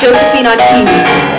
Josephine Ortiz.